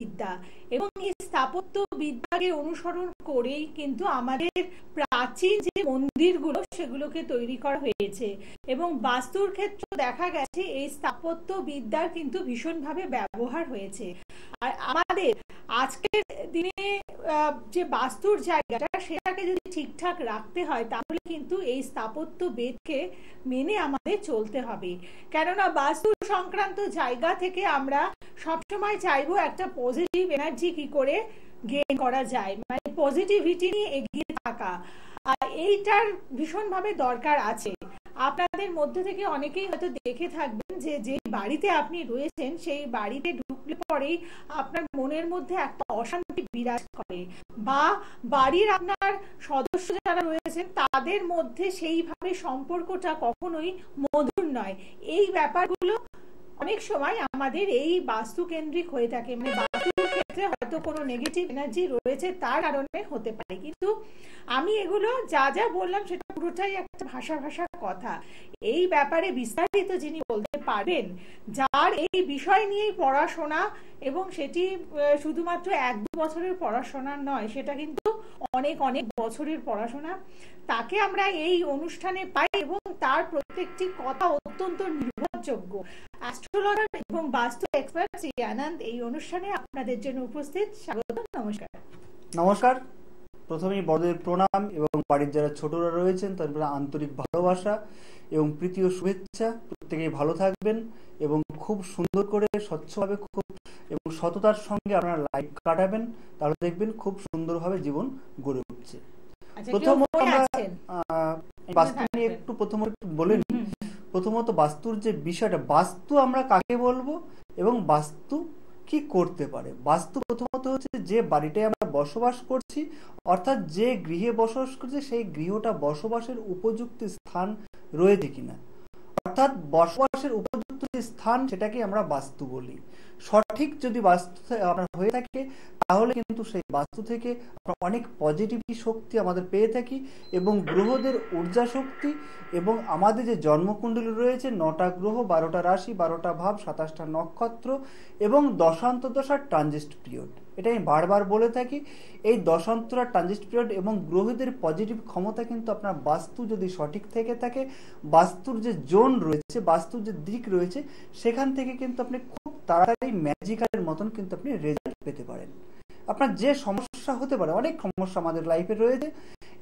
বিদ্যা। এবং এই স্থাপত্য বিদ্যাকে অনুসরণ করেই কিন্তু আমাদের প্রাচীন যে মন্দিরগুলো, সেগুলোকে তৈরি করা হয়েছে। এবং বাস্তুর ক্ষেত্রে দেখা গেছে, এই স্থাপত্য বিদ্যার কিন্তু ভীষণভাবে ব্যবহার হয়েছে। আর আমাদের আজকের দিনে যে বাস্তুর জায়গাটা, সেটাকে যদি ঠিকঠাক রাখতে হয়, তাহলে কিন্তু এই স্থাপত্য বেদকে মেনে আমাদের চলতে হবে। কেননা বাস্তু সংক্রান্ত জায়গা থেকে আমরা সবসময় চাইব একটা পজিটিভ এনার্জি কি করে গেইন করা যায়। মানে পজিটিভিটি নিয়ে এগিয়ে থাকা। আর এইটার ভীষণভাবে দরকার আছে। আপনাদের মধ্যে থেকে অনেকেই হয়তো দেখে থাকবেন যে যে বাড়িতে আপনি রয়েছেন, সেই বাড়িতে ঢুকলে পরেই আপনার মনের মধ্যে একটা অশান্তি বিরাজ করে। বা বাড়ির আপনার সদস্য যারা রয়েছেন, তাদের মধ্যে সেইভাবে সম্পর্কটা কখনোই মধুর নয়। এই ব্যাপারগুলো অনেক সময় আমাদের এই বাস্তু কেন্দ্রিক হয়ে থাকে মানে বাস্তুর ক্ষেত্রে হয়তো কোনো নেগেটিভ এনার্জি রয়েছে, তার কারণে হতে পারে। কিন্তু আমি এগুলো যা যা বললাম সেটা পুরোটাই একটা ভাষা ভাষার কথা। এই ব্যাপারে বিস্তারিত যিনি বলতে পারবেন, যার এই বিষয় নিয়েই পড়াশোনা এবং সেটি শুধুমাত্র এক দু বছরের পড়াশোনা নয়, সেটা কিন্তু অনেক অনেক বছরের পড়াশোনা, তাকে আমরা এই অনুষ্ঠানে পাই এবং তার প্রত্যেকটি কথা অত্যন্ত নির্ভরযোগ্য। অ্যাস্ট্রোলজার এবং বাস্তু এক্সপার্ট শ্রী আনন্দ এই অনুষ্ঠানে আপনাদের জন্য উপস্থিত। স্বাগত নমস্কার। নমস্কার। প্রথমেই বড়দের প্রণাম এবং বাড়ির যারা ছোটরা রয়েছেন তাদের আন্তরিক ভালোবাসা এবং প্রীতি ও শুভেচ্ছা। প্রত্যেকেই ভালো থাকবেন এবং খুব সুন্দর করে স্বচ্ছভাবে খুব এবং সততার সঙ্গে আপনারা লাইফ কাটাবেন। তাহলে দেখবেন খুব সুন্দরভাবে জীবন গড়ে উঠছে। আচ্ছা, প্রথমত বাস্তু নিয়ে একটু প্রথমত বলে নিই। প্রথমত বাস্তুর যে বিষয়টা বাস্তু আমরা কাকে বলব? এবং বাস্তু কি করতে পারে? বাস্তু প্রথমত হচ্ছে যে বাড়িটায় আমরা বসবাস করছি, অর্থাৎ যে গৃহে বসবাস করছে সেই গৃহটা বসবাসের উপযুক্ত স্থান রয়েছে কিনা। অর্থাৎ বসবাসের উপযুক্ত স্থান সেটাকে আমরা বাস্তু বলি। সঠিক যদি বাস্তু আপনার হয়ে থাকে, তাহলে কিন্তু সেই বাস্তু থেকে আমরা অনেক পজিটিভিটি শক্তি আমাদের পেয়ে থাকি এবং গ্রহদের ঊর্জা শক্তি এবং আমাদের যে জন্মকুণ্ডলী রয়েছে, নটা গ্রহ, বারোটা রাশি, বারোটা ভাব, সাতাশটা নক্ষত্র এবং দশান্তদশার ট্রানজিস্ট পিরিয়ড এটা আমি বারবার বলে থাকি, এই দশান্তরা ট্রানজিস্ট পিরিয়ড এবং গ্রহদের পজিটিভ ক্ষমতা কিন্তু আপনার বাস্তু যদি সঠিক থেকে থাকে, বাস্তুর যে জোন রয়েছে, বাস্তুর যে দিক রয়েছে, সেখান থেকে কিন্তু আপনি তাড়াতাড়ি ম্যাজিক্যালের মতন কিন্তু আপনি রেজাল্ট পেতে পারেন। আপনার যে সমস্যা হতে পারে, অনেক সমস্যা আমাদের লাইফে রয়েছে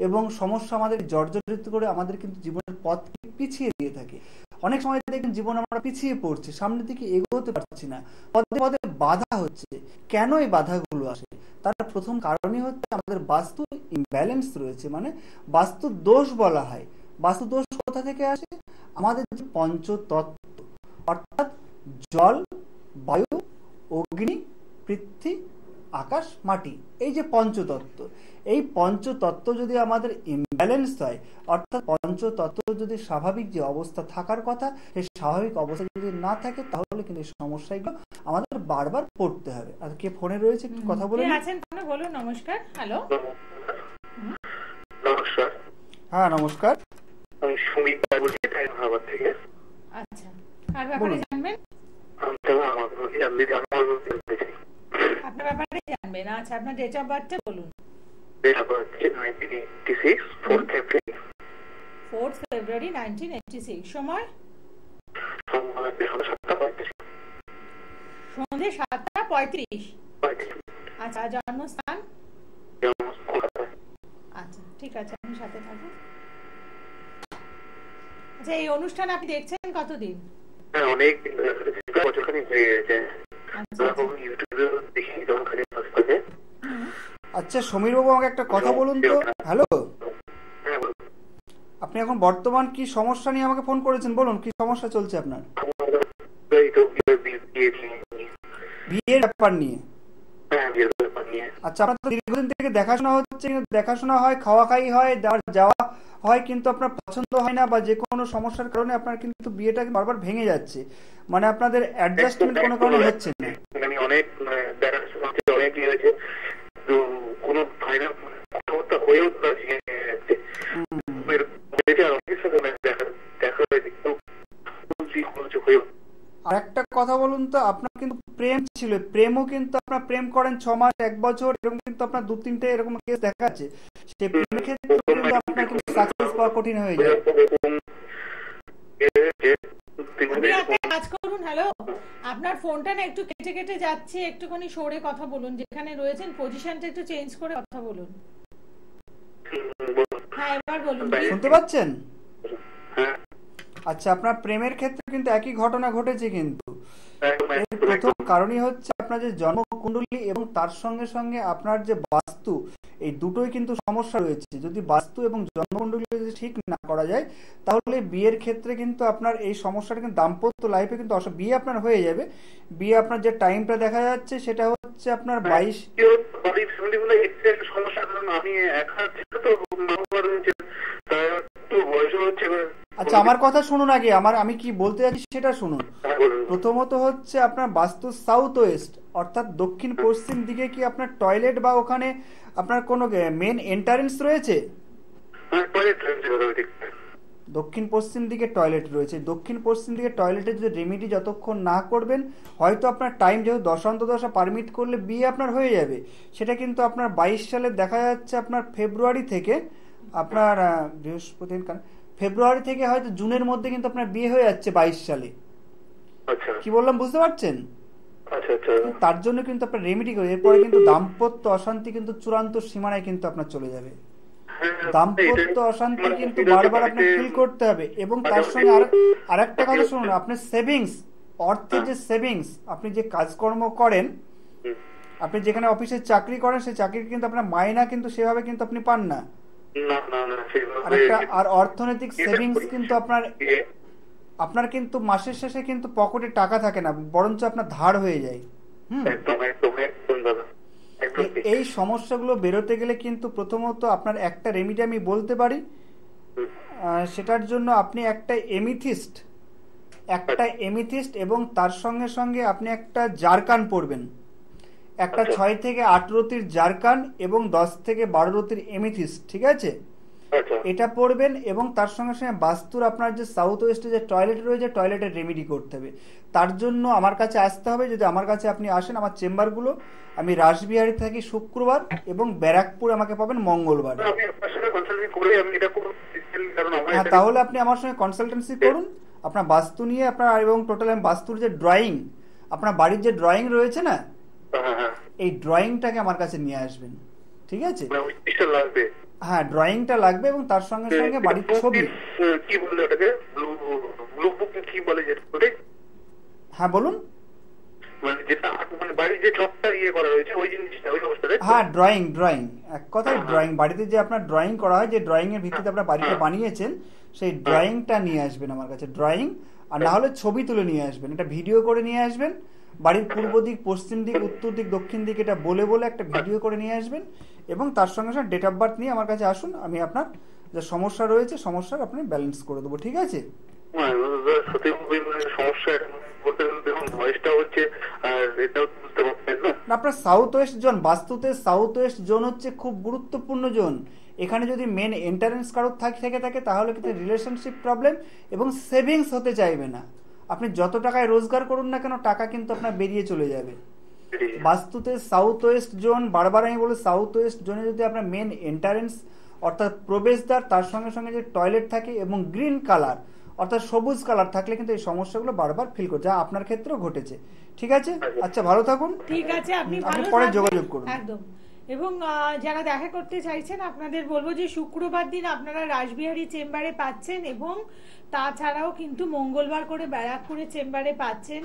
এবং সমস্যা আমাদের জর্জরিত করে আমাদের কিন্তু জীবনের পথকে পিছিয়ে দিয়ে থাকে। অনেক সময় দেখেন জীবন আমরা পিছিয়ে পড়ছে, সামনের দিকে এগোতে পারছি না পদে পদে বাধা হচ্ছে। কেন এই বাধাগুলো আসে? তার প্রথম কারণই হচ্ছে আমাদের বাস্তু ইমব্যালেন্স রয়েছে মানে বাস্তু দোষ বলা হয়। বাস্তু দোষ কোথা থেকে আসে? আমাদের যে পঞ্চতত্ত্ব, অর্থাৎ জল বায়ু অগ্নি পৃথ্বী আকাশ মাটি। এই যে পঞ্চতত্ত্ব এই পঞ্চতত্ত্ব যদি আমাদের ইমব্যালেন্স হয় অর্থাৎ পঞ্চতত্ত্ব যদি স্বাভাবিক যে অবস্থা থাকার কথা সেই স্বাভাবিক অবস্থা যদি না থাকে তাহলে কিন্তু এই সমস্যাগুলো আমাদের বারবার পড়তে হবে। আর কে ফোনে রয়েছে একটু কথা বলে আছেন বলুন নমস্কার। হ্যালো। নমস্কার। হ্যাঁ নমস্কার। আমি সুমিত বলছি হায়দ্রাবাদ থেকে। আচ্ছা। আর ব্যাপারে জানবেন? আপনার ব্যাপারে জানবেন। আচ্ছা আপনার ডেট অফ বার্থটা বলুন। ডেট অফ বার্থ ফেব্রুয়ারি সময়? সন্ধ্যে সাতটা পঁয়ত্রিশ। আচ্ছা জন্মস্থান। আচ্ছা ঠিক আছে আপনি সাথে থাকুন। আচ্ছা এই অনুষ্ঠান আপনি দেখছেন কতদিন? অনেক বছরখানি হয়ে গেছে। ইউটিউবে দেখি তখন খালি আচ্ছা সমীর বাবু আমাকে একটা কথা বলুন তো। হ্যালো? আপনি এখন বর্তমান কি সমস্যা নিয়ে আমাকে ফোন করেছেন? বলুন কি সমস্যা চলছে আপনার? বিয়ের ব্যাপার নিয়ে? আচ্ছা আপনার তো দীর্ঘদিন থেকে দেখাশোনা হচ্ছে দেখাশোনা হয় খাওয়া খাই হয় যাওয়া হয় কিন্তু আপনার পছন্দ হয় না বা যে কোনো সমস্যার কারণে আপনার কিন্তু বিয়েটা বারবার ভেঙে যাচ্ছে। মানে আপনাদের অ্যাডজাস্টমেন্ট কোনো কারণে হচ্ছে না। আমি অনেক অনেক ইয়ে হয়েছে। তো কোনো ফাইনাল কথাবার্তা হয়েও আর একটা কথা বলুন তো আপনার কিন্তু প্রেম ছিল। প্রেমও কিন্তু আপনার প্রেম করেন ছ মাস এক বছর এরকম কিন্তু আপনার দু তিনটে এরকম কেস দেখা যাচ্ছে সেই প্রেমের ক্ষেত্রে কিন্তু আপনার কিন্তু সাকসেস পাওয়া কঠিন হয়ে যায়। কাজ করুন হ্যালো আপনার ফোনটা না একটু কেটে কেটে যাচ্ছে একটুখানি সরে কথা বলুন। যেখানে রয়েছেন পজিশনটা একটু চেঞ্জ করে কথা বলুন। হ্যাঁ এবার বলুন। শুনতে পাচ্ছেন? হ্যাঁ। আচ্ছা আপনার প্রেমের ক্ষেত্রে কিন্তু একই ঘটনা ঘটেছে কিন্তু। প্রথম কারণই হচ্ছে আপনার যে জন্মকুণ্ডলী এবং তার সঙ্গে সঙ্গে আপনার যে বাস্তু এই দুটোই কিন্তু সমস্যা রয়েছে। যদি বাস্তু এবং জন্মকুণ্ডলী যদি ঠিক না করা যায় তাহলে বিয়ের ক্ষেত্রে কিন্তু আপনার এই সমস্যাটা কিন্তু দাম্পত্য লাইফে কিন্তু অস- বিয়ে আপনার হয়ে যাবে। বিয়ে আপনার যে টাইমটা দেখা যাচ্ছে সেটা হচ্ছে আপনার বাইশ একটু একটু সমস্যা আমি একা তা আচ্ছা আমার কথা শুনুন আগে। আমার আমি কি বলতে যাচ্ছি সেটা শুনুন। হ্যাঁ, প্রথমত হচ্ছে আপনার বাস্তু সাউথ ওয়েস্ট অর্থাৎ দক্ষিণ পশ্চিম দিকে কি আপনার টয়লেট বা ওখানে আপনার কোনো মেন এন্টারেন্স রয়েছে? হ্যাঁ। দক্ষিণ পশ্চিম দিকে টয়লেট রয়েছে। দক্ষিণ পশ্চিম দিকে টয়লেটে যদি রেমিডি যতক্ষণ না করবেন হয়তো আপনার টাইম যেহেতু দশান্ত দশা পারমিট করলে বিয়ে আপনার হয়ে যাবে। সেটা কিন্তু আপনার বাইশ সালে দেখা যাচ্ছে আপনার ফেব্রুয়ারি থেকে আপনার বৃহস্পতি দিন কার- ফেব্রুয়ারি থেকে হয়তো জুনের মধ্যে কিন্তু আপনার বিয়ে হয়ে যাচ্ছে বাইশ সালে। আচ্ছা। কি বললাম বুঝতে পারছেন? আচ্ছা আচ্ছা। তার জন্য কিন্তু আপনার রেমিডি করে এরপরে কিন্তু দাম্পত্য অশান্তি কিন্তু চূড়ান্ত সীমানায় কিন্তু আপনার চলে যাবে। হ্যাঁ, দাম্পত্য অশান্তি মানে কিন্তু বারবার আপনার ফিল করতে হবে। এবং তার সঙ্গে আর আরেকটা কথা শুনুন আপনার সেভিংস অর্থের যে সেভিংস আপনি যে কাজকর্ম করেন আপনি যেখানে অফিসে চাকরি করেন সেই চাকরির কিন্তু আপনার মাইনা কিন্তু সেভাবে কিন্তু আপনি পান না। আর অর্থনৈতিক সেভিংস কিন্তু আপনার আপনার কিন্তু মাসের শেষে কিন্তু পকেটে টাকা থাকে না বরঞ্চ আপনার ধার হয়ে যায়। এই সমস্যাগুলো বেরোতে গেলে কিন্তু প্রথমত আপনার একটা রেমিডি আমি বলতে পারি। সেটার জন্য আপনি একটা এমিথিস্ট একটা এমিথিস্ট এবং তার সঙ্গে সঙ্গে আপনি একটা জারকান পড়বেন একটা আচ্ছা। ছয় থেকে আট রতির জারকান এবং দশ থেকে বারো রতির এমিথিস্ট ঠিক আছে? আচ্ছা। এটা পড়বেন এবং তার সঙ্গে সঙ্গে বাস্তুর আপনার যে সাউথ ওয়েস্টে যে টয়লেট রয়েছে টয়লেটের রেমিডি করতে হবে। তার জন্য আমার কাছে আসতে হবে যদি আমার কাছে আপনি আসেন আমার চেম্বারগুলো আমি রাসবিহারি থাকি শুক্রবার এবং ব্যারাকপুর আমাকে পাবেন মঙ্গলবার। হ্যাঁ তাহলে আপনি আমার সঙ্গে কনসালটেন্সি করুন। আপনার বাস্তু নিয়ে আপনার এবং টোটাল আমি বাস্তুর যে ড্রয়িং আপনার বাড়ির যে ড্রয়িং রয়েছে না এই ড্রয়িংটাকে আমার কাছে নিয়ে আসবেন। ঠিক আছে? মানে লাগবে। হ্যাঁ ড্রয়িংটা লাগবে এবং তার সঙ্গে সঙ্গে বাড়ির ছবি। কি বলে ওটাকে? ব্লু বুক কি বলে যেটা হ্যাঁ বলুন। মানে মানে বাড়ির যে ছকটা ইয়ে হ্যাঁ ড্রয়িং ড্রয়িং এক কথায় হ্যাঁ, ড্রয়িং বাড়িতে যে আপনার ড্রয়িং করা হয় যে ড্রয়িং এর ভিত্তিতে আপনার বাড়িটা হ্যাঁ। বানিয়েছেন সেই ড্রয়িংটা নিয়ে আসবেন আমার কাছে। ড্রয়িং আর না হলে ছবি তুলে নিয়ে আসবেন। এটা ভিডিও করে নিয়ে আসবেন বাড়ির পূর্ব দিক পশ্চিম দিক উত্তর দিক দক্ষিণ দিক এটা বলে বলে একটা ভিডিও করে নিয়ে আসবেন। এবং তার সঙ্গে সঙ্গে ডেট অফ বার্থ নিয়ে আমার কাছে আসুন আমি আপনার যে সমস্যা রয়েছে সমস্যার আপনি ব্যালেন্স করে দেবো ঠিক আছে? হ্যাঁ, সমস্যা হচ্ছে আর এটাও আপনার সাউথ ওয়েস্ট জোন বাস্তুতে সাউথ ওয়েস্ট জোন হচ্ছে খুব গুরুত্বপূর্ণ জোন এখানে যদি মেন এন্টারেন্স কারোর থাকে থেকে থাকে তাহলে কিন্তু রিলেশনশিপ প্রবলেম এবং সেভিংস হতে চাইবে না। আপনি যত টাকায় রোজগার করুন না কেন টাকা কিন্তু আপনার বেরিয়ে চলে যাবে। বাস্তুতে সাউথ ওয়েস্ট জোন বারবার আমি বলি সাউথ ওয়েস্ট জোনে যদি আপনার মেন এন্টারেন্স অর্থাৎ প্রবেশদ্বার তার সঙ্গে সঙ্গে যে টয়লেট থাকে এবং গ্রিন কালার অর্থাৎ সবুজ কালার থাকলে কিন্তু এই সমস্যাগুলো বারবার ফিল করছে যা আপনার ক্ষেত্রেও ঘটেছে। ঠিক আছে? আচ্ছা। ভালো থাকুন। ঠিক আছে আপনি পরে যোগাযোগ করুন। একদম। এবং যারা দেখা করতে চাইছেন, আপনাদের বলব যে শুক্রবার দিন আপনারা রাসবিহারী চেম্বারে পাচ্ছেন এবং তাছাড়াও কিন্তু মঙ্গলবার করে ব্যারাকপুরে চেম্বারে পাচ্ছেন।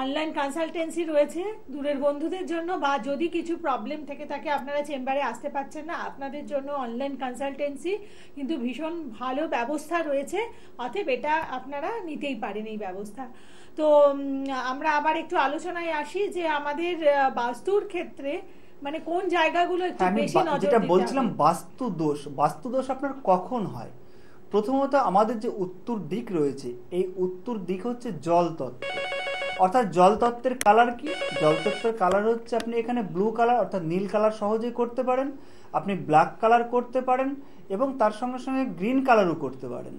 অনলাইন কনসালটেন্সি রয়েছে দূরের বন্ধুদের জন্য বা যদি কিছু প্রবলেম থেকে থাকে আপনারা চেম্বারে আসতে পারছেন না, আপনাদের জন্য অনলাইন কনসালটেন্সি কিন্তু ভীষণ ভালো ব্যবস্থা রয়েছে। অতএব এটা আপনারা নিতেই পারেন এই ব্যবস্থা। তো আমরা আবার একটু আলোচনায় আসি যে আমাদের বাস্তুর ক্ষেত্রে মানে কোন জায়গাগুলো একটু বেশি নজর যেটা বলছিলাম বাস্তু দোষ বাস্তু দোষ আপনার কখন হয়? প্রথমত আমাদের যে উত্তর দিক রয়েছে এই উত্তর দিক হচ্ছে জল তত্ত্ব। অর্থাৎ জল তত্ত্বের কালার কি? জল তত্ত্বের কালার হচ্ছে আপনি এখানে ব্লু কালার অর্থাৎ নীল কালার সহজেই করতে পারেন আপনি ব্ল্যাক কালার করতে পারেন এবং তার সঙ্গে সঙ্গে গ্রিন কালারও করতে পারেন।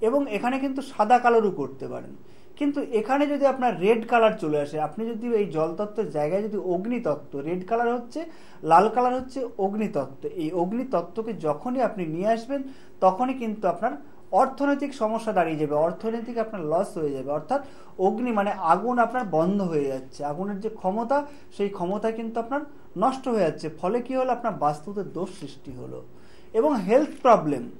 এবং এখানে কিন্তু সাদা কালারও করতে পারেন। কিন্তু এখানে যদি আপনার রেড কালার চলে আসে, আপনি যদি এই জলতত্ত্বের জায়গায় যদি অগ্নিতত্ত্ব রেড কালার হচ্ছে, লাল কালার হচ্ছে অগ্নিতত্ত্ব। এই অগ্নিতত্ত্বকে যখনই আপনি নিয়ে আসবেন, তখনই কিন্তু আপনার অর্থনৈতিক সমস্যা দাঁড়িয়ে যাবে, অর্থনৈতিক আপনার লস হয়ে যাবে। অর্থাৎ অগ্নি মানে আগুন আপনার বন্ধ হয়ে যাচ্ছে। আগুনের যে ক্ষমতা, সেই ক্ষমতা কিন্তু আপনার নষ্ট হয়ে যাচ্ছে। ফলে কি হলো? আপনার বাস্তুতে দোষ সৃষ্টি হলো। এবং হেলথ প্রবলেম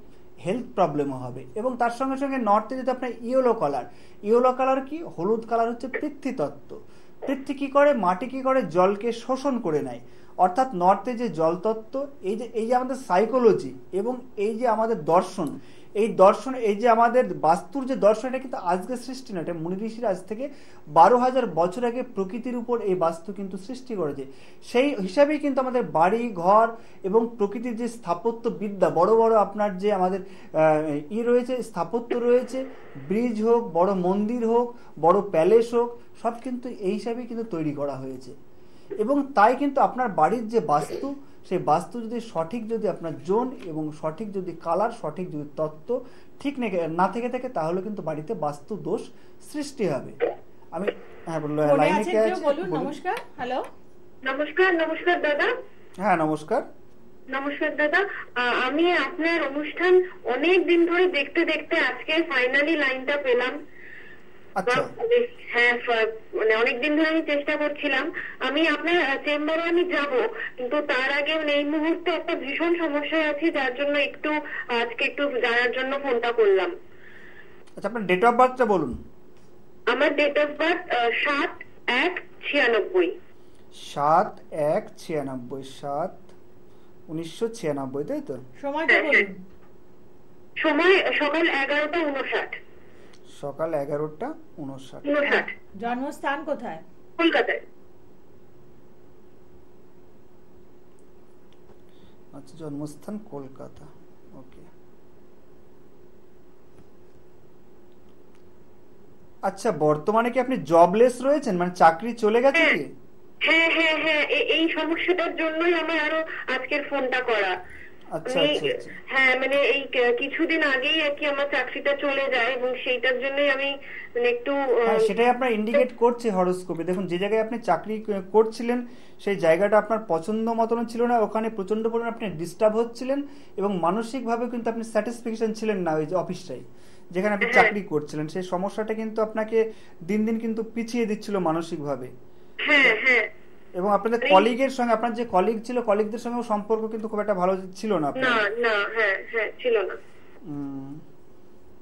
হেলথ প্রবলেমও হবে। এবং তার সঙ্গে সঙ্গে নর্থে যদি আপনার ইয়েলো কালার ইয়েলো কালার কি? হলুদ কালার হচ্ছে পৃথ্বীতত্ত্ব পৃথ্বী কী করে? মাটি কী করে? জলকে শোষণ করে নেয়। অর্থাৎ নর্থে যে জলতত্ত্ব, এই যে এই যে আমাদের সাইকোলজি এবং এই যে আমাদের দর্শন এই দর্শন, এই যে আমাদের বাস্তুর যে দর্শন, এটা কিন্তু আজকে সৃষ্টি না এটা মুনি ঋষির আজ থেকে বারো হাজার বছর আগে প্রকৃতির উপর এই বাস্তু কিন্তু সৃষ্টি করেছে। সেই হিসাবেই কিন্তু আমাদের বাড়ি, ঘর এবং প্রকৃতির যে স্থাপত্য বিদ্যা, বড় বড় আপনার যে আমাদের ই রয়েছে, স্থাপত্য রয়েছে, ব্রিজ হোক, বড় মন্দির হোক, বড় প্যালেস হোক, সব কিন্তু এই হিসাবেই কিন্তু তৈরি করা হয়েছে। এবং তাই কিন্তু আপনার বাড়ির যে বাস্তু সেই বাস্তু যদি সঠিক যদি আপনার জোন এবং সঠিক যদি কালার সঠিক যদি তত্ত্ব ঠিক না থেকে থাকে তাহলে কিন্তু বাড়িতে বাস্তু দোষ সৃষ্টি হবে। আমি হ্যাঁ বলল লাইনে কে আছে? নমস্কার হ্যালো। নমস্কার নমস্কার দাদা। হ্যাঁ নমস্কার। নমস্কার দাদা। আমি আপনার অনুষ্ঠান অনেক দিন ধরে দেখতে দেখতে আজকে ফাইনালি লাইনটা পেলাম। আচ্ছা। হ্যাঁ মানে অনেকদিন ধরে আমি চেষ্টা করছিলাম। আমি আপনার চেম্বারে আমি যাব কিন্তু তার আগে মানে এই মুহূর্তে একটা ভীষণ সমস্যায় আছি যার জন্য একটু আজকে একটু জানার জন্য ফোনটা করলাম। আচ্ছা আপনার ডেট অফ বার্থটা বলুন। আমার ডেট অফ বার্থ সাত এক ছিয়ানব্বই। সাত এক ছিয়ানব্বই সাত উনিশশো ছিয়ানব্বই তাই তো? সময়টা বলুন। সময় সকাল এগারোটা উনষাট সকাল এগারোটা উনষাট। জন্মস্থান কোথায়? কলকাতায়। আচ্ছা জন্মস্থান কলকাতা। ওকে। আচ্ছা বর্তমানে কি আপনি জবলেস রয়েছেন? মানে চাকরি চলে গেছে কি? হ্যাঁ হ্যাঁ হ্যাঁ। এই সমস্যাটার জন্যই আমার আরও আজকের ফোনটা করা। আচ্ছা আচ্ছা হ্যাঁ মানে এই কিছুদিন আগেই আর কি আমার চাকরিটা চলে যায় এবং সেইটার জন্যই আমি মানে একটু হ্যাঁ সেটাই আপনার ইন্ডিকেট করছে হরোস্কোপে দেখুন যে জায়গায় আপনি চাকরি করছিলেন সেই জায়গাটা আপনার পছন্দ মতন ছিল না। ওখানে প্রচণ্ড পরিমাণে আপনি ডিস্টার্ব হচ্ছিলেন এবং মানসিকভাবে কিন্তু আপনি স্যাটিসফ্যাকশন ছিলেন না ওই যে অফিসটাই যেখানে আপনি চাকরি করছিলেন। সেই সমস্যাটা কিন্তু আপনাকে দিন দিন কিন্তু পিছিয়ে দিচ্ছিল মানসিকভাবে। হ্যাঁ হ্যাঁ। এবং আপনাদের কলিগের সঙ্গে আপনার যে কলিগ ছিল কলিগদের সঙ্গে সম্পর্ক কিন্তু খুব একটা ভালো ছিল না না না হ্যাঁ হ্যাঁ ছিল না।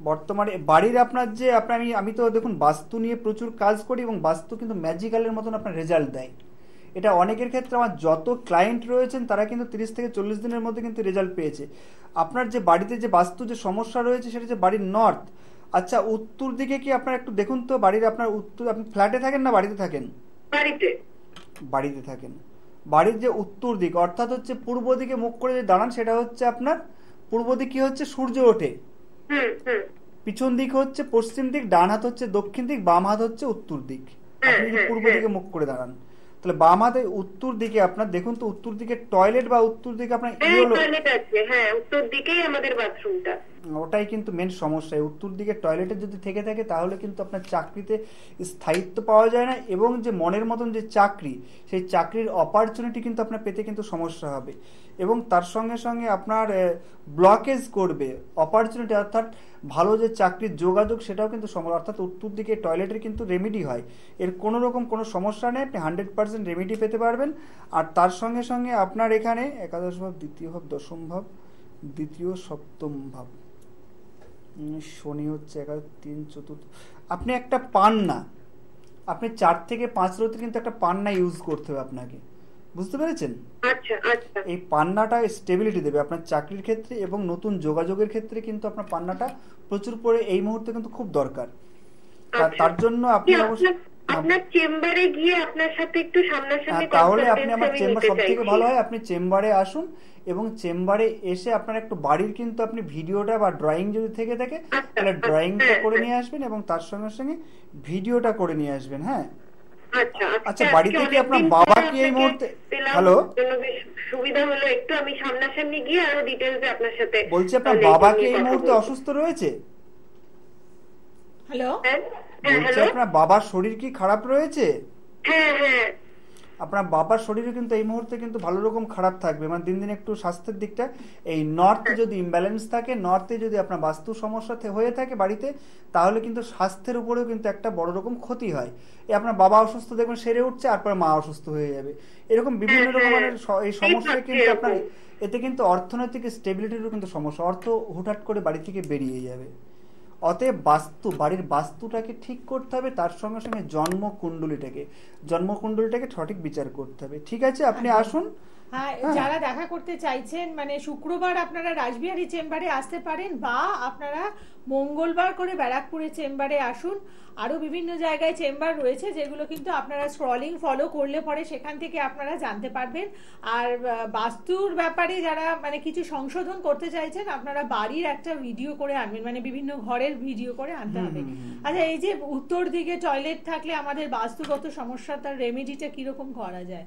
বর্তমানে বাড়ির আপনার যে আপনার আমি আমি তো দেখুন বাস্তু নিয়ে প্রচুর কাজ করি এবং বাস্তু কিন্তু ম্যাজিক্যালের মতন আপনার রেজাল্ট দেয়। এটা অনেকের ক্ষেত্রে আমার যত ক্লায়েন্ট রয়েছেন তারা কিন্তু তিরিশ থেকে চল্লিশ দিনের মধ্যে কিন্তু রেজাল্ট পেয়েছে। আপনার যে বাড়িতে যে বাস্তু যে সমস্যা রয়েছে সেটা যে বাড়ির নর্থ আচ্ছা উত্তর দিকে কি আপনার একটু দেখুন তো বাড়ির আপনার উত্তর আপনি ফ্ল্যাটে থাকেন না বাড়িতে থাকেন? বাড়িতে। বাড়িতে থাকেন। বাড়ির যে উত্তর দিক অর্থাৎ হচ্ছে পূর্ব দিকে মুখ করে যে দাঁড়ান সেটা হচ্ছে আপনার পূর্ব দিক কি হচ্ছে? সূর্য ওঠে। পিছন দিক হচ্ছে পশ্চিম দিক ডান হাত হচ্ছে দক্ষিণ দিক বাম হাত হচ্ছে উত্তর দিক। আপনি পূর্ব দিকে মুখ করে দাঁড়ান। তাহলে বাম হাতে উত্তর দিকে আপনার দেখুন তো উত্তর দিকে টয়লেট বা উত্তর দিকে আপনার টয়লেট আছে হ্যাঁ উত্তর দিকেই আমাদের বাথরুমটা ওটাই কিন্তু মেন সমস্যা। উত্তর দিকে টয়লেটে যদি থেকে থাকে তাহলে কিন্তু আপনার চাকরিতে স্থায়িত্ব পাওয়া যায় না এবং যে মনের মতন যে চাকরি সেই চাকরির অপরচুনিটি কিন্তু আপনার পেতে কিন্তু সমস্যা হবে। এবং তার সঙ্গে সঙ্গে আপনার ব্লকেজ করবে। অপরচুনিটি অর্থাৎ ভালো যে চাকরির যোগাযোগ, সেটাও কিন্তু সমস্যা অর্থাৎ উত্তর দিকে টয়লেটের কিন্তু রেমেডি হয়। এর কোনো রকম কোনো সমস্যা নেই, আপনি হান্ড্রেড পার্সেন্ট রেমেডি পেতে পারবেন। আর তার সঙ্গে সঙ্গে আপনার এখানে একাদশ ভাব, দ্বিতীয় ভাব, দশম ভাব, দ্বিতীয়, সপ্তম ভাব। শনি হচ্ছে এগারো তিন, চতুর্থ। আপনি একটা পান না। আপনি চার থেকে পাঁচ রোতে কিন্তু একটা পান্না ইউজ করতে হবে আপনাকে। বুঝতে পেরেছেন? আচ্ছা আচ্ছা। এই পান্নাটা স্টেবিলিটি দেবে। আপনার চাকরির ক্ষেত্রে এবং নতুন যোগাযোগের ক্ষেত্রে কিন্তু আপনার পান্নাটা প্রচুর পরে এই মুহূর্তে কিন্তু খুব দরকার। তার জন্য আপনি অবশ্যই আপনার চেম্বারে গিয়ে আপনার সাথে একটু সামনাসামনি তাহলে আপনি আমার চেম্বার সবথেকে ভালো হয় আপনি চেম্বারে আসুন এবং চেম্বারে এসে আপনার একটু বাড়ির কিন্তু আপনি ভিডিওটা বা ড্রয়িং যদি থেকে থাকে তাহলে ড্রয়িংটা করে নিয়ে আসবেন এবং তার সঙ্গে সঙ্গে ভিডিওটা করে নিয়ে আসবেন হ্যাঁ? আচ্ছা বাড়িতে কি আপনার বাবা কি এই মুহূর্তে হ্যালো? সুবিধা হলো একটু আমি সামনাসামনি গিয়ে আরও ডিটেইলসে আপনার সাথে বলছি আপনার বাবা কি এই মুহূর্তে অসুস্থ রয়েছে? হ্যালো? হ্যাঁ, বলছি আপনার বাবার শরীর কি খারাপ রয়েছে? হ্যাঁ হ্যাঁ। আপনার বাবার শরীরে কিন্তু এই মুহূর্তে কিন্তু ভালো রকম খারাপ থাকবে। মানে দিন দিন একটু স্বাস্থ্যের দিকটা এই নর্থে যদি ইমব্যালেন্স থাকে নর্থে যদি আপনার বাস্তু সমস্যা হয়ে থাকে বাড়িতে তাহলে কিন্তু স্বাস্থ্যের উপরেও কিন্তু একটা বড় রকম ক্ষতি হয়। এই আপনার বাবা অসুস্থ দেখবেন সেরে উঠছে আর পরে মা অসুস্থ হয়ে যাবে। এরকম বিভিন্ন হ্যাঁ, রকমের হ্যাঁ। এই সমস্যা কিন্তু আপনার এতে কিন্তু অর্থনৈতিক স্টেবিলিটিরও কিন্তু সমস্যা। অর্থ হুটহাট করে বাড়ি থেকে বেরিয়ে যাবে। অতএব বাস্তু বাড়ির বাস্তুটাকে ঠিক করতে হবে তার সঙ্গে সঙ্গে জন্মকুণ্ডলীটাকে জন্মকুণ্ডলীটাকে জন্ম সঠিক বিচার করতে হবে। ঠিক আছে? আপনি আসুন। হ্যাঁ হ্যাঁ। যারা দেখা করতে চাইছেন মানে শুক্রবার আপনারা রাসবিহারী চেম্বারে আসতে পারেন বা আপনারা মঙ্গলবার করে ব্যারাকপুরের চেম্বারে আসুন আরও বিভিন্ন জায়গায় চেম্বার রয়েছে যেগুলো কিন্তু আপনারা স্ক্রলিং ফলো করলে পরে সেখান থেকে আপনারা জানতে পারবেন আর বাস্তুর ব্যাপারে যারা মানে কিছু সংশোধন করতে চাইছেন আপনারা বাড়ির একটা ভিডিও করে আনবেন মানে বিভিন্ন ঘরের ভিডিও করে আনতে হবে। আচ্ছা এই যে উত্তর দিকে টয়লেট থাকলে আমাদের বাস্তুগত সমস্যা তার রেমেডিটা কীরকম করা যায়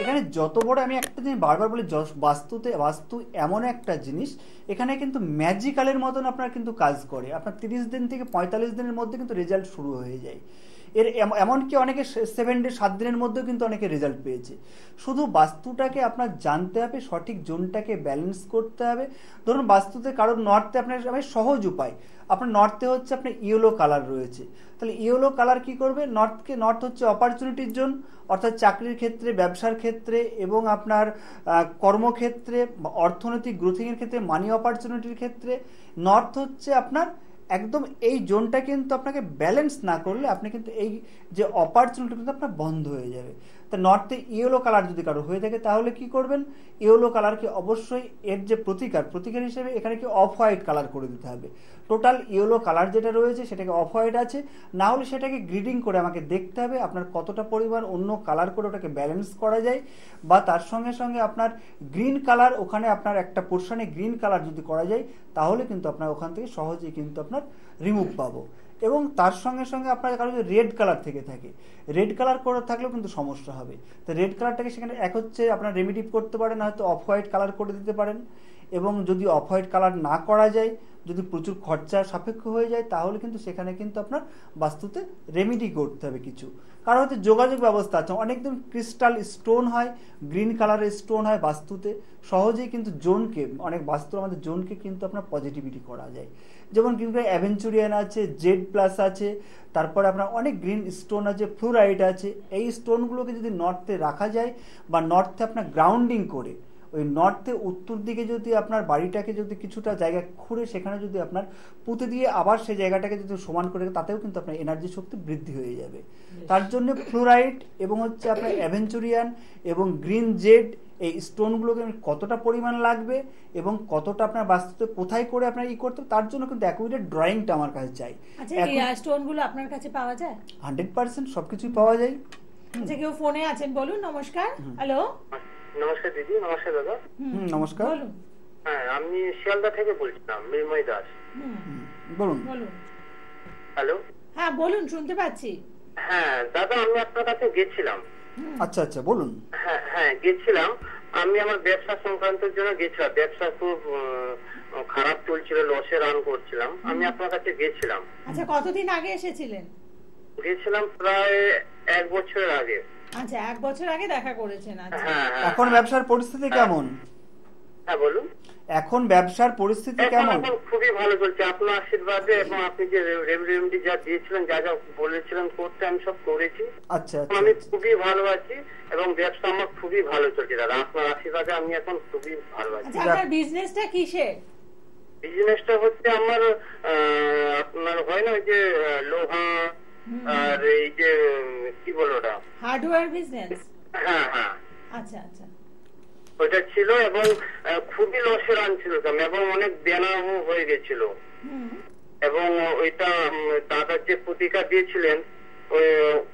এখানে যত বড় আমি একটা জিনিস বারবার বলি বাস্তুতে, বাস্তু এমন একটা জিনিস, এখানে কিন্তু ম্যাজিক্যালের মতন আপনার কিন্তু কাজ করে। আপনার তিরিশ দিন থেকে পঁয়তাল্লিশ দিনের মধ্যে কিন্তু রেজাল্ট শুরু হয়ে যায়। এর এম- এমনকি অনেকে সেভেন ডে, সাত দিনের মধ্যেও কিন্তু অনেকে রেজাল্ট পেয়েছে। শুধু বাস্তুটাকে আপনার জানতে হবে, সঠিক জোনটাকে ব্যালেন্স করতে হবে। ধরুন বাস্তুতে কারোর নর্থে আপনার সহজ উপায়। আপনার নর্থে হচ্ছে আপনার ইয়েলো কালার রয়েছে। তাহলে ইয়েলো কালার কি করবে? নর্থকে নর্থ হচ্ছে অপরচুনিটির জোন অর্থাৎ চাকরির ক্ষেত্রে, ব্যবসার ক্ষেত্রে এবং আপনার কর্মক্ষেত্রে অর্থনৈতিক গ্রোথিংয়ের ক্ষেত্রে মানি অপরচুনিটির ক্ষেত্রে। নর্থ হচ্ছে আপনার একদম এই জোনটা কিন্তু আপনাকে ব্যালেন্স না করলে আপনি কিন্তু এই যে অপরচুনিটি কিন্তু আপনার বন্ধ হয়ে যাবে। তা নর্থে ইয়েলো কালার যদি কারও হয়ে থাকে, তাহলে কি করবেন? ইয়েলো কালারকে অবশ্যই এর যে প্রতিকার প্রতিকার হিসেবে এখানে কি অফ হোয়াইট কালার করে দিতে হবে। টোটাল ইয়েলো কালার যেটা রয়েছে সেটাকে অফ হোয়াইট আছে। না হলে সেটাকে গ্রিডিং করে আমাকে দেখতে হবে আপনার কতটা পরিমাণ অন্য কালার করে ওটাকে ব্যালেন্স করা যায় বা তার সঙ্গে সঙ্গে আপনার গ্রিন কালার ওখানে আপনার একটা পোর্শনে গ্রিন কালার যদি করা যায়, তাহলে কিন্তু আপনার ওখান থেকে সহজেই কিন্তু আপনার রিমুভ পাবো। এবং তার সঙ্গে সঙ্গে আপনার কারও যদি রেড কালার থেকে থাকে, রেড কালার করে থাকলেও কিন্তু সমস্যা হবে। তো রেড কালারটাকে সেখানে এক হচ্ছে আপনার রেমিডিভ করতে পারেন হয়তো অফ হোয়াইট কালার করে দিতে পারেন। এবং যদি অফ হোয়াইট কালার না করা যায় যদি প্রচুর খরচা সাপেক্ষ হয়ে যায়, তাহলে কিন্তু সেখানে কিন্তু আপনার বাস্তুতে রেমিডি করতে হবে কিছু। কারণ হয়তো যোগাযোগ ব্যবস্থা আছে। অনেকদিন ক্রিস্টাল স্টোন হয় গ্রিন কালারের স্টোন হয় বাস্তুতে। সহজেই কিন্তু জোনকে, অনেক বাস্তু আমাদের জোনকে কিন্তু আপনার পজিটিভিটি করা যায়। যেমন গ্রিন অ্যাভেঞ্চুরিয়ান আছে জেড প্লাস আছে, তারপরে আপনার অনেক গ্রিন স্টোন আছে ফ্লোরাইড আছে। এই স্টোনগুলোকে যদি নর্থে রাখা যায় বা নর্থে আপনার গ্রাউন্ডিং করে ওই নর্থে উত্তর দিকে যদি আপনার বাড়িটাকে যদি কিছুটা জায়গা খুঁড়ে সেখানে যদি আপনার পুঁতে দিয়ে আবার সেই জায়গাটাকে যদি সমান করে তাতেও কিন্তু আপনার এনার্জি শক্তি বৃদ্ধি হয়ে যাবে। তার জন্য ফ্লোরাইড এবং হচ্ছে আপনার অ্যাভেঞ্চুরিয়ান এবং গ্রিন জেড এই স্টোনগুলোকে কতটা পরিমাণ লাগবে এবং কতটা আপনার বাস্তুতে কোথায় করে আপনার ই করতে হবে, তার জন্য কিন্তু অ্যাকুইডের ড্রয়িংটা আমার কাছে চাই। আচ্ছা এই স্টোনগুলো আপনার কাছে পাওয়া যায়? হান্ড্রেড পার্সেন্ট সব কিছুই পাওয়া যায়। আচ্ছা কেউ ফোনে আছেন বলুন নমস্কার। হ্যালো নমস্কার দিদি নমস্কার দাদা। নমস্কার। হ্যাঁ আমি শিয়ালদা থেকে বলছিলাম মৃন্ময় দাস। বলুন। বলুন হ্যালো। হ্যাঁ বলুন শুনতে পাচ্ছি। হ্যাঁ দাদা আমি আপনার কাছে গেছিলাম। আচ্ছা আচ্ছা বলুন। হ্যাঁ হ্যাঁ গেছিলাম। আমি আমার ব্যবসা সংক্রান্তের জন্য গেছিলাম। ব্যবসা খুব খারাপ চলছিল লসে রান করছিলাম। আমি আপনার কাছে গেছিলাম। আচ্ছা কতদিন আগে এসেছিলেন? গেছিলাম প্রায় এক বছরের আগে। আচ্ছা এক বছর আগে দেখা করেছেন আচ্ছা। হ্যাঁ হ্যাঁ এখন ব্যবসার পরিস্থিতি কেমন? হ্যাঁ বলুন। এখন ব্যবসার পরিস্থিতি কেমন? খুবই ভালো চলছে। আপনার আশীর্বাদে এবং আপনি যে রেমডি যা দিয়েছিলেন যা যা বলেছিলেন করতে আমি সব করেছি। আচ্ছা আচ্ছা আমি আচ্ছা। খুবই ভালো আছি এবং ব্যবসা আমার খুবই ভালো চলছে দাদা। আপনার আশীর্বাদে আমি এখন খুবই ভালো আছি। আচ্ছা আপনার বিজনেসটা কিসের? বিজনেসটা হচ্ছে আমার আহ, আপনার হয় না ওই যে লোহা আর এই যে বলো ওটা হার্ডওয়্যার বিজনেস হ্যাঁ হ্যাঁ। আচ্ছা আচ্ছা। ওইটা ছিল এবং খুবই লসের আনছিল এবং অনেক বেনামও হয়ে গেছিল। এবং ওইটা দাদার যে প্রতিকার দিয়েছিলেন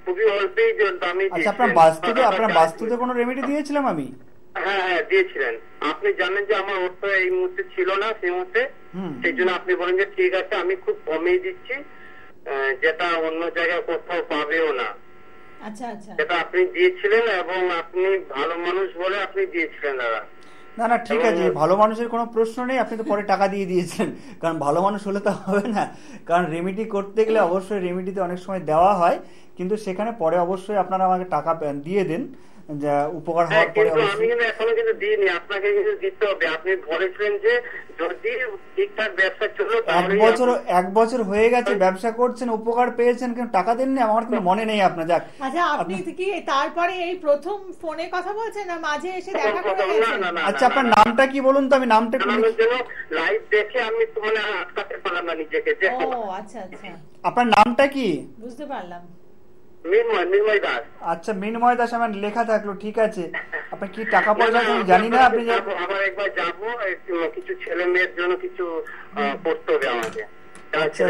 খুবই অল্পেই দামি আচ্ছা আপনার বাস্তুতে আপনার বাস্তুতে কোনো রেমেডি দিয়েছিলাম আমি? হ্যাঁ হ্যাঁ দিয়েছিলেন। আপনি জানেন যে আমার অর্থ এই মুহূর্তে ছিল না সেই মুহূর্তে। সেই জন্য আপনি বলেন যে ঠিক আছে আমি খুব কমেই দিচ্ছি আহ, যেটা অন্য জায়গায় কোথাও পাবেও না। আচ্ছা আচ্ছা। আপনি দিয়েছিলেন এবং আপনি ভালো মানুষ বলে আপনি দিয়েছিলেন দাদা। না না ঠিক আছে ভালো মানুষের কোনো প্রশ্ন নেই আপনি তো পরে টাকা দিয়ে দিয়েছেন কারণ ভালো মানুষ হলে তো হবে না। কারণ রেমিডি করতে গেলে অবশ্যই রেমিডিতে অনেক সময় দেওয়া হয় কিন্তু সেখানে পরে অবশ্যই আপনারা আমাকে টাকা দিয়ে দেন। উপকার হ্যাঁ হওয়ার পরে আমি কিন্তু এখনও কিন্তু দিইনি। আপনাকে কিন্তু দিতে হবে। আপনি বলেছিলেন যে যদি ঠিকঠাক ব্যবসা চলো এক বছর এক বছর হয়ে গেছে ব্যবসা করছেন উপকার পেয়েছেন কিন্তু টাকা দেননি আমার কিন্তু মনে নেই আপনার। যাক আচ্ছা আপনি কি তারপরে এই প্রথম ফোনে কথা বলছেন না মাঝে এসে দেখা করে না, গেছেন? আচ্ছা আপনার নামটা কি বলুন তো? আমি নামটা একটু লাইভ দেখে আমি তো মানে আটকাতে পারলাম না নিজেকে ও আচ্ছা আচ্ছা। আপনার নামটা কি? বুঝতে পারলাম। আচ্ছা মিনময় দাস আমার লেখা থাকল ঠিক আছে। আপনি কি টাকা পয়সা আমি জানি না আপনি আবার একবার যাব কিছু ছেলে মেয়ের জন্য কিছু হবে আমাকে। আচ্ছা,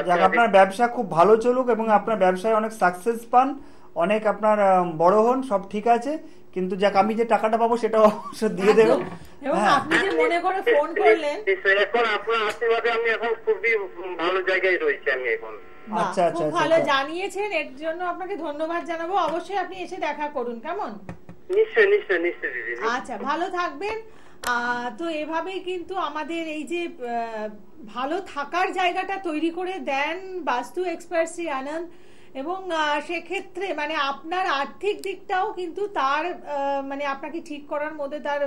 আচ্ছা, আপনার ব্যবসা খুব ভালো চলুক এবং আপনার ব্যবসায় অনেক সাকসেস পান অনেক আপনার বড় হন সব ঠিক আছে। কিন্তু যাক আমি যে টাকাটা পাবো সেটা অবশ্য দিয়ে দেবো। হ্যাঁ। আপনি যে মনে করে ফোন করলেন এখন আপনার আশীর্বাদে আমি এখন খুবই ভালো জায়গায় রয়েছি আমি এখন। আচ্ছা, আচ্ছা, খুব আচ্ছা, ভালো আচ্ছা। জানিয়েছেন এর জন্য আপনাকে ধন্যবাদ জানাব। অবশ্যই আপনি এসে দেখা করুন কেমন? নিশ্চয় নিশ্চয় নিশ্চয় আচ্ছা ভালো থাকবেন। আহ, তো এভাবেই কিন্তু আমাদের এই যে আহ, ভালো থাকার জায়গাটা তৈরি করে দেন বাস্তু এক্সপার্ট শ্রী আনন্দ। এবং সেক্ষেত্রে মানে আপনার আর্থিক দিকটাও কিন্তু তার মানে আপনাকে ঠিক করার মধ্যে, তার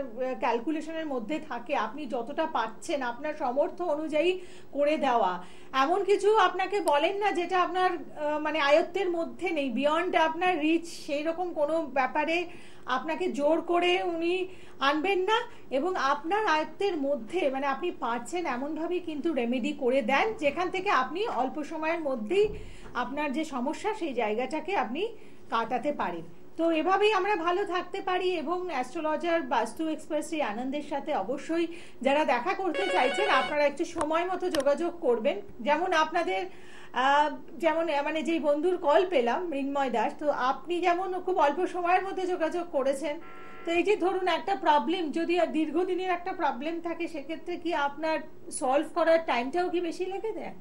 ক্যালকুলেশনের মধ্যে থাকে। আপনি যতটা পাচ্ছেন আপনার সমর্থ অনুযায়ী করে দেওয়া। এমন কিছু আপনাকে বলেন না যেটা আপনার মানে আয়ত্তের মধ্যে নেই। বিয়ন্ড আপনার রিচ সেই রকম কোনো ব্যাপারে আপনাকে জোর করে উনি আনবেন না এবং আপনার আয়ত্তের মধ্যে মানে আপনি পারছেন এমনভাবেই কিন্তু রেমেডি করে দেন, যেখান থেকে আপনি অল্প সময়ের মধ্যেই আপনার যে সমস্যা, সেই জায়গাটাকে আপনি কাটাতে পারেন। তো এভাবেই আমরা ভালো থাকতে পারি এবং অ্যাস্ট্রোলজার বাস্তু এক্সপ্রেস শ্রী আনন্দের সাথে অবশ্যই যারা দেখা করতে চাইছেন, আপনারা একটু সময় মতো যোগাযোগ করবেন। যেমন আপনাদের যেমন মানে যেই বন্ধুর কল পেলাম, মৃন্ময় দাস, তো আপনি যেমন খুব অল্প সময়ের মধ্যে যোগাযোগ করেছেন, তো এই যে ধরুন একটা প্রবলেম যদি আর দীর্ঘদিনের একটা প্রবলেম থাকে, সেক্ষেত্রে কি আপনার সলভ করার টাইমটাও কি বেশি লেগে দেয়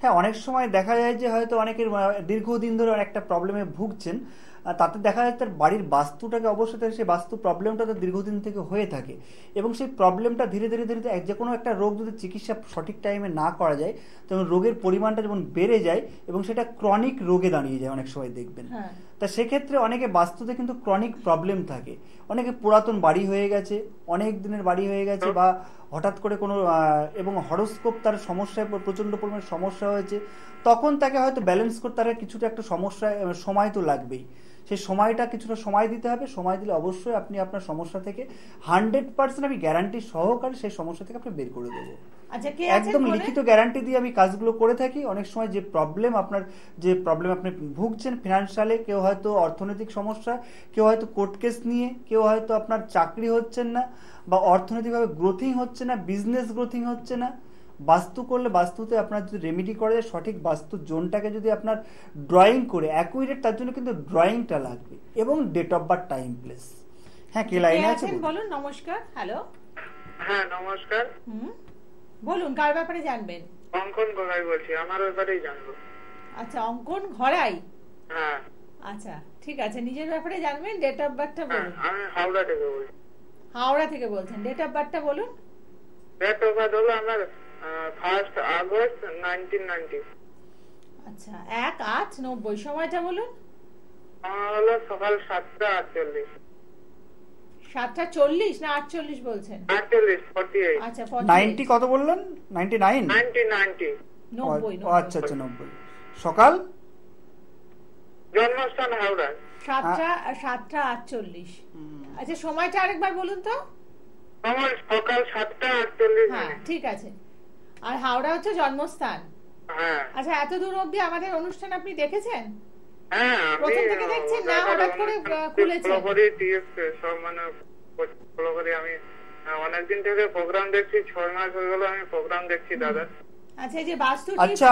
হ্যাঁ অনেক সময় দেখা যায় যে হয়তো অনেকের দীর্ঘদিন ধরে একটা প্রবলেমে ভুগছেন তাতে দেখা যায় তার বাড়ির বাস্তুটাকে অবশ্যই তার সেই বাস্তু প্রবলেমটা তো দীর্ঘদিন থেকে হয়ে থাকে। এবং সেই প্রবলেমটা ধীরে ধীরে ধীরে এক- যে কোনো একটা রোগ যদি চিকিৎসা সঠিক টাইমে না করা যায় তখন রোগের পরিমাণটা যেমন বেড়ে যায় এবং সেটা ক্রনিক রোগে দাঁড়িয়ে যায় অনেক সময় দেখবেন। হ্যাঁ। তা সেক্ষেত্রে অনেকে বাস্তুতে কিন্তু ক্রনিক প্রবলেম থাকে। অনেকে পুরাতন বাড়ি হয়ে গেছে অনেক দিনের বাড়ি হয়ে গেছে বা হঠাৎ করে কোনো এবং হরস্কোপ তার সমস্যায় প্রচণ্ড পরিমাণে সমস্যা হয়েছে তখন তাকে হয়তো ব্যালেন্স করতে তার কিছুটা একটা সমস্যা সময় তো লাগবেই। সেই সময়টা কিছুটা সময় দিতে হবে। সময় দিলে অবশ্যই আপনি আপনার সমস্যা থেকে হান্ড্রেড পার্সেন্ট আমি গ্যারান্টি সহকারে সেই সমস্যা থেকে আপনি বের করে দেবো। আচ্ছা একদম লিখিত গ্যারান্টি দিয়ে আমি কাজগুলো করে থাকি। অনেক সময় যে প্রবলেম আপনার যে প্রবলেম আপনি ভুগছেন ফিনান্সিয়ালে কেউ হয়তো অর্থনৈতিক সমস্যা কেউ হয়তো কোর্ট কেস নিয়ে কেউ হয়তো আপনার চাকরি হচ্ছেন না বা অর্থনৈতিকভাবে গ্রোথিং হচ্ছে না বিজনেস গ্রোথিং হচ্ছে না। বাস্তু করলে বাস্তুতে আপনার যদি রেমেডি করে যায়, সঠিক বাস্তু জোনটাকে যদি আপনার ড্রয়িং করে অ্যাকুইরেট তার জন্য কিন্তু ড্রয়িংটা লাগবে এবং date of birth time place হ্যাঁ কে লাইনে আছে আছেন? বলুন। নমস্কার হ্যালো হ্যাঁ নমস্কার। হুম বলুন কার ব্যাপারে জানবেন? অঙ্কন গোগাই বলছি আমার ব্যাপারেই জানব। আচ্ছা অঙ্কন ঘরাই হ্যাঁ। আচ্ছা ঠিক আছে নিজের ব্যাপারে জানবেন ডেট অফ বার্থটা হ্যাঁ বলুন। আমি হাওড়া থেকে বলছি। হাওড়া থেকে বলছেন ডেট অফ বার্থটা বলুন। ডেট অফ বার্থ হলো আমার ফার্স্ট আগস্ট নাইনটিন নাইনটি আচ্ছা এক আট নব্বই সময়টা বলুন? হলো সকাল সাতটা আটচল্লিশ। সাতটা চল্লিশ না আটচল্লিশ বলছেন? আটচল্লিশ ফর্টি এইট আচ্ছা নাইনটি কত বললেন? Ninety nine? Ninety ninety. নব্বই আচ্ছা আচ্ছা নব্বই। সকাল? জন্মস্থান হাওড়া। সাতটা সাতটা আটচল্লিশ। আচ্ছা সময়টা আরেকবার বলুন তো। আমার সকাল সাতটা আটচল্লিশ হ্যাঁ ঠিক আছে। আর হাওড়া হচ্ছে জন্মস্থান। হ্যাঁ। আচ্ছা এত দূর অবধি আমাদের অনুষ্ঠান আপনি দেখেছেন? হ্যাঁ প্রথম থেকে দেখছেন না হঠাৎ করে, খুলেছেন? মানে আমি অনেকদিন থেকে প্রোগ্রাম দেখছি ছয় মাস হয়ে গেল আমি প্রোগ্রাম দেখছি দাদা। আচ্ছা এই যে বাস্তু আচ্ছা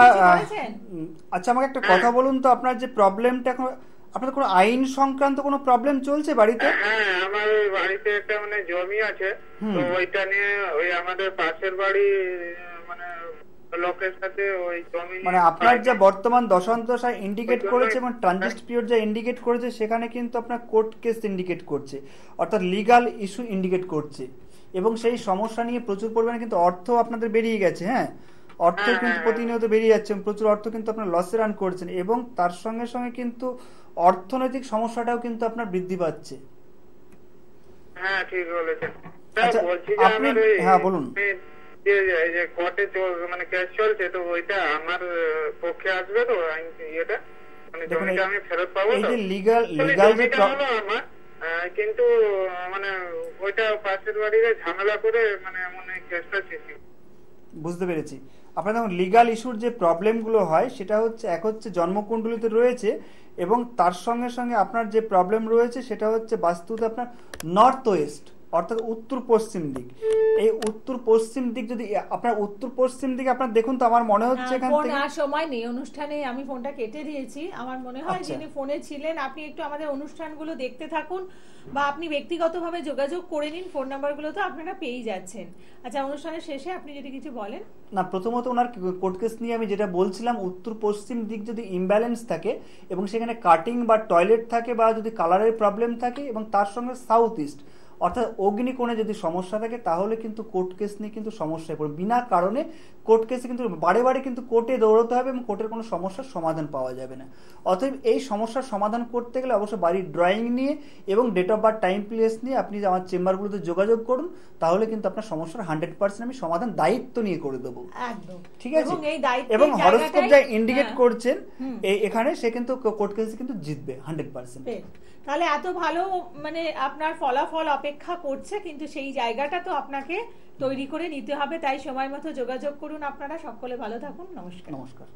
আচ্ছা আমাকে একটা কথা বলুন তো আপনার যে প্রবলেমটা এখন আপনার কোনো আইন সংক্রান্ত কোনো প্রবলেম চলছে বাড়িতে? হ্যাঁ আমার ওই বাড়িতে একটা মানে জমি আছে। তো ওইটা নিয়ে ওই আমাদের পাশের বাড়ি মানে লোকের সাথে ওই মানে আপনার যা বর্তমান দশান্তশা ইন্ডিকেট করেছে এবং ট্রানজিট পিরিয়ড যা ইন্ডিকেট করেছে সেখানে কিন্তু আপনার কোর্ট কেস ইন্ডিকেট করছে। অর্থাৎ লিগাল ইস্যু ইন্ডিকেট করছে। এবং সেই সমস্যা নিয়ে প্রচুর পরিমাণে কিন্তু অর্থ আপনাদের বেরিয়ে গেছে হ্যাঁ? অর্থ হ্যাঁ, কিন্তু হ্যাঁ, প্রতিনিয়ত বেরিয়ে যাচ্ছে প্রচুর অর্থ কিন্তু আপনার লসে রান করছেন এবং তার সঙ্গে সঙ্গে কিন্তু অর্থনৈতিক সমস্যাটাও কিন্তু আপনার বৃদ্ধি পাচ্ছে। হ্যাঁ ঠিক বলেছেন। আচ্ছা, আপনি- হ্যাঁ, বলুন। এই যে যে কোর্টে মানে কেস চলছে তো ওইটা আমার পক্ষে আসবে তো আইন ইয়েটা? মানে জমিটা আমি ফেরত পাবো তো? লিগাল লিগাল যে জমিটা প্র- হলো আমার কিন্তু মানে ওইটা পাশের বাড়িতে ঝামেলা করে মানে কেসটা বুঝতে পেরেছি। আপনার দেখুন লিগাল ইস্যুর যে প্রবলেমগুলো হয় সেটা হচ্ছে এক হচ্ছে জন্মকুণ্ডলিতে রয়েছে এবং তার সঙ্গে সঙ্গে আপনার যে প্রবলেম রয়েছে সেটা হচ্ছে বাস্তুতে আপনার নর্থ ওয়েস্ট অর্থাৎ উত্তর পশ্চিম দিক। এই উত্তর পশ্চিম দিক যদি আপনার উত্তর পশ্চিম দিকে আপনার দেখুন তো আমার মনে হচ্ছে এখান থেকে আর সময় নেই। অনুষ্ঠানে আমি ফোনটা কেটে দিয়েছি। আমার মনে হয় আচ্ছা। যিনি ফোনে ছিলেন আপনি একটু আমাদের অনুষ্ঠানগুলো দেখতে থাকুন বা আপনি ব্যক্তিগতভাবে যোগাযোগ করে নিন। ফোন নাম্বারগুলো তো আপনারা পেয়েই যাচ্ছেন। আচ্ছা অনুষ্ঠানের শেষে আপনি যদি কিছু বলেন। না প্রথমত ওনার কোর্ট কেস নিয়ে আমি যেটা বলছিলাম উত্তর পশ্চিম দিক যদি ইমব্যালেন্স থাকে এবং সেখানে কাটিং বা টয়লেট থাকে বা যদি কালারের প্রবলেম থাকে এবং তার সঙ্গে সাউথ ইস্ট অর্থাৎ অগ্নিকোণে যদি সমস্যা থাকে, তাহলে কিন্তু কোর্ট কেস নিয়ে কিন্তু সমস্যায় পড়বে বিনা কারণে কোর্ট কেসে কিন্তু বারে বারে কিন্তু কোর্টে দৌড়তে হবে এবং কোর্টের কোনো সমস্যার সমাধান পাওয়া যাবে না। অতএব এই সমস্যার সমাধান করতে গেলে অবশ্যই বাড়ির ড্রয়িং নিয়ে এবং date of birth time place নিয়ে আপনি আমার চেম্বারগুলোতে যোগাযোগ করুন তাহলে কিন্তু আপনার সমস্যার হান্ড্রেড পার্সেন্ট আমি সমাধান দায়িত্ব নিয়ে করে দেবো। একদম। ঠিক আছে? এবং হরস্কোপ যা ইন্ডিকেট হ্যাঁ। করছেন এই এখানে সে কিন্তু কোর্ট কেসে কিন্তু জিতবে হান্ড্রেড পার্সেন্ট তাহলে এত ভালো মানে আপনার ফলাফল অপেক্ষা করছে কিন্তু সেই জায়গাটা তো আপনাকে তৈরি করে নিতে হবে, তাই সময় মতো যোগাযোগ করুন আপনারা। সকলে ভালো থাকুন, নমস্কার। নমস্কার।